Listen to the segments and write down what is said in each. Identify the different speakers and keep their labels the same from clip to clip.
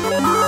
Speaker 1: Oh!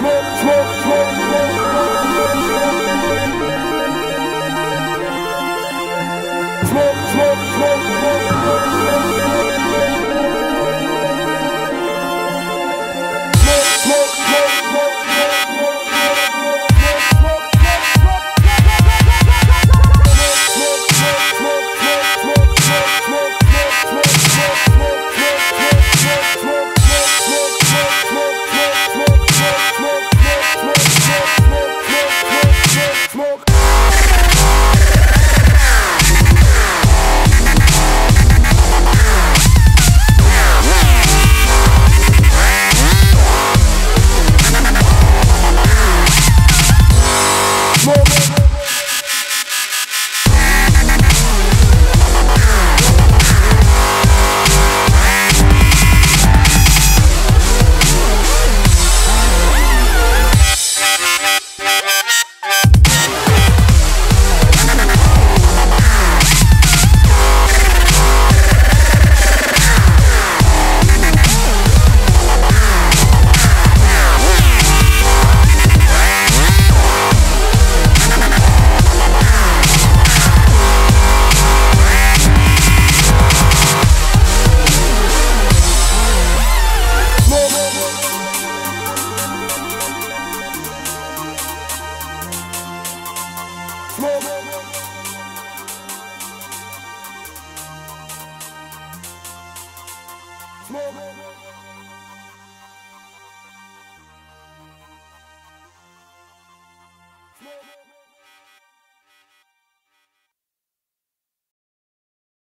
Speaker 2: smoke, smoke, smoke, smoke. Smoke, smoke, smoke, smoke, smoke.
Speaker 1: Smoke. Smoke.